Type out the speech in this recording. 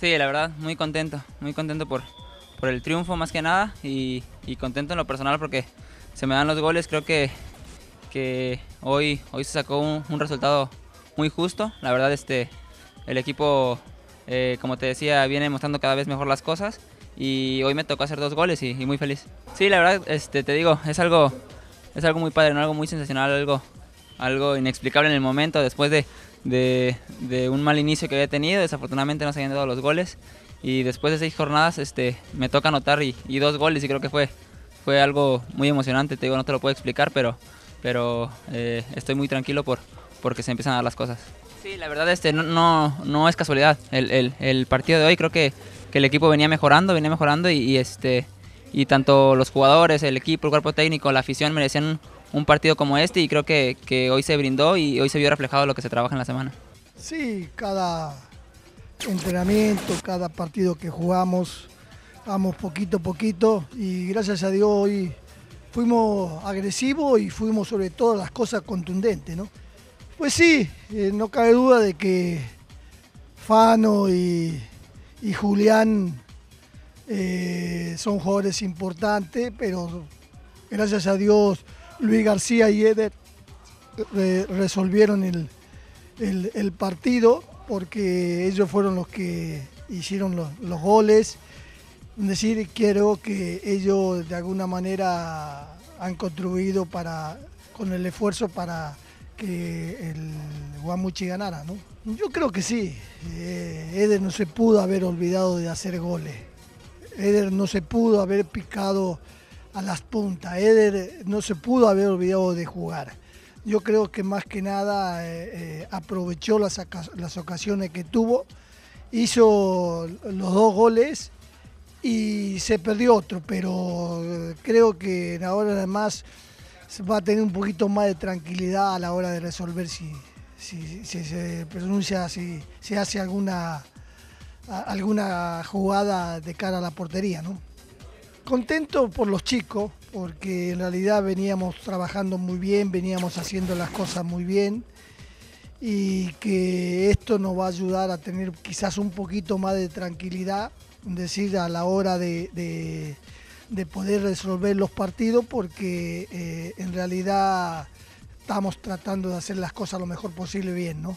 Sí, la verdad, muy contento, muy contento por, por el triunfo más que nada y, contento en lo personal porque se me dan los goles, creo que, que hoy, hoy se sacó un, resultado muy justo, la verdad este, el equipo, eh, como te decía, viene mostrando cada vez mejor las cosas y hoy me tocó hacer dos goles y, muy feliz. Sí, la verdad, este, te digo, es algo, es algo muy padre, algo muy sensacional, algo, algo inexplicable en el momento después de, de, un mal inicio que había tenido, desafortunadamente no se habían dado los goles y después de seis jornadas este, me toca anotar y, y dos goles y creo que fue, fue algo muy emocionante, te digo, no te lo puedo explicar, pero, pero eh, estoy muy tranquilo por, porque se empiezan a dar las cosas. Sí, la verdad este, no, no, no es casualidad, el, el, el partido de hoy creo que, que, el equipo venía mejorando, venía mejorando y, y, este, y tanto los jugadores, el equipo, el cuerpo técnico, la afición merecían un, partido como este y creo que, que hoy se brindó y hoy se vio reflejado lo que se trabaja en la semana. Sí, cada entrenamiento, cada partido que jugamos, vamos poquito a poquito y gracias a Dios hoy fuimos agresivos y fuimos sobre todo las cosas contundentes, ¿no? Pues sí, eh, no cabe duda de que Fano y, y Julián eh, son jugadores importantes, pero gracias a Dios Luis García y Eder eh, resolvieron el, partido porque ellos fueron los que hicieron los, los goles. Es decir, quiero que ellos de alguna manera han contribuido para, con el esfuerzo para que el Guamuchi ganara, ¿no? Yo creo que sí. Eh, Eder no se pudo haber olvidado de hacer goles. Eder no se pudo haber picado a las puntas. Eder no se pudo haber olvidado de jugar yo creo que más que nada eh, eh, aprovechó las, las, ocasiones que tuvo, hizo los dos goles y se perdió otro, pero eh, creo que ahora además va a tener un poquito más de tranquilidad a la hora de resolver si, si, si se pronuncia, si se hace alguna, alguna jugada de cara a la portería. ¿no? Contento por los chicos, porque en realidad veníamos trabajando muy bien, veníamos haciendo las cosas muy bien y que esto nos va a ayudar a tener quizás un poquito más de tranquilidad, es decir, a la hora de, de, de poder resolver los partidos, porque eh, en realidad estamos tratando de hacer las cosas lo mejor posible bien, ¿no?